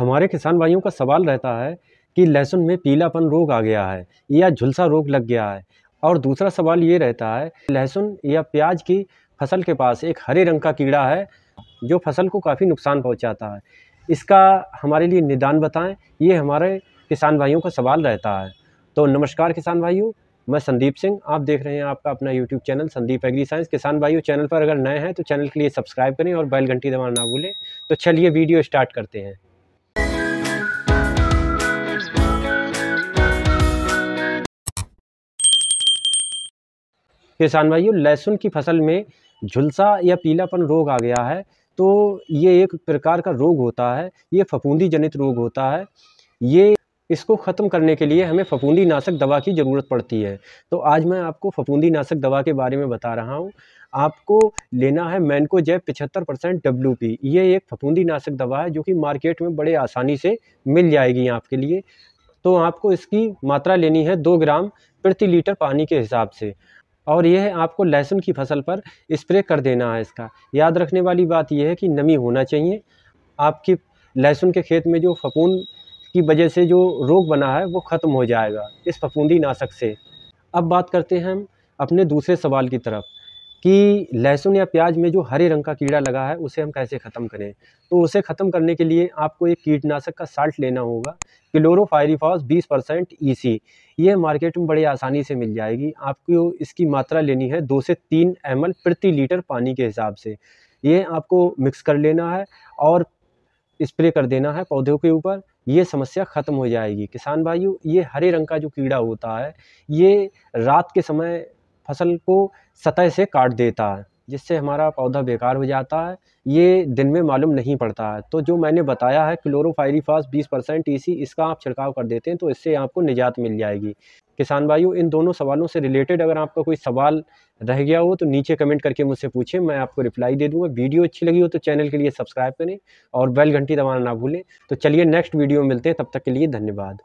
हमारे किसान भाइयों का सवाल रहता है कि लहसुन में पीलापन रोग आ गया है या झुलसा रोग लग गया है? और दूसरा सवाल ये रहता है, लहसुन या प्याज की फ़सल के पास एक हरे रंग का कीड़ा है जो फ़सल को काफ़ी नुकसान पहुंचाता है। इसका हमारे लिए निदान बताएँ, ये हमारे किसान भाइयों का सवाल रहता है। तो नमस्कार किसान भाइयों, मैं संदीप सिंह, आप देख रहे हैं आपका अपना YouTube channel Sandeep agri science. किसान भाइयों, चैनल पर अगर नए हैं तो चैनल के लिए सब्सक्राइब करें और बैल घंटी दबाना ना भूलें। तो चलिए वीडियो स्टार्ट करते हैं। किसान भाइयों, लहसुन की फ़सल में झुलसा या पीलापन रोग आ गया है तो ये एक प्रकार का रोग होता है, ये फफूंदी जनित रोग होता है। ये इसको ख़त्म करने के लिए हमें फफूंदी नाशक दवा की ज़रूरत पड़ती है। तो आज मैं आपको फफूंदी नाशक दवा के बारे में बता रहा हूँ। आपको लेना है मैनको जैब पिछहत्तर परसेंट डब्ल्यू पी। ये एक फफूंदी नाशक दवा है जो कि मार्केट में बड़े आसानी से मिल जाएगी आपके लिए। तो आपको इसकी मात्रा लेनी है दो ग्राम प्रति लीटर पानी के हिसाब से। और यह आपको लहसुन की फ़सल पर स्प्रे कर देना है इसका। याद रखने वाली बात यह है कि नमी होना चाहिए। आपकी लहसुन के खेत में जो फफूंद की वजह से जो रोग बना है, वो ख़त्म हो जाएगा इस फफूंदी नाशक से। अब बात करते हैं हम अपने दूसरे सवाल की तरफ़। कि लहसुन या प्याज में जो हरे रंग का कीड़ा लगा है, उसे हम कैसे ख़त्म करें? तो उसे ख़त्म करने के लिए आपको एक कीटनाशक का साल्ट लेना होगा क्लोरोफायरिफॉस 20 परसेंट ईसी ये मार्केट में बड़ी आसानी से मिल जाएगी। आपको इसकी मात्रा लेनी है दो से तीन एम प्रति लीटर पानी के हिसाब से। ये आपको मिक्स कर लेना है और स्प्रे कर देना है पौधों के ऊपर। ये समस्या ख़त्म हो जाएगी। किसान भाइयों, ये हरे रंग का जो कीड़ा होता है, ये रात के समय फ़सल को सतह से काट देता है, जिससे हमारा पौधा बेकार हो जाता है। ये दिन में मालूम नहीं पड़ता है। तो जो मैंने बताया है क्लोरोफायरीफास 20 परसेंट ई इसका आप छिड़काव कर देते हैं तो इससे आपको निजात मिल जाएगी। किसान भाइयों, इन दोनों सवालों से रिलेटेड अगर आपका कोई सवाल रह गया हो तो नीचे कमेंट करके मुझसे पूछें, मैं आपको रिप्लाई दे दूँगा। वीडियो अच्छी लगी हो तो चैनल के लिए सब्सक्राइब करें और बेल घंटी दबाना ना भूलें। तो चलिए नेक्स्ट वीडियो मिलते हैं, तब तक के लिए धन्यवाद।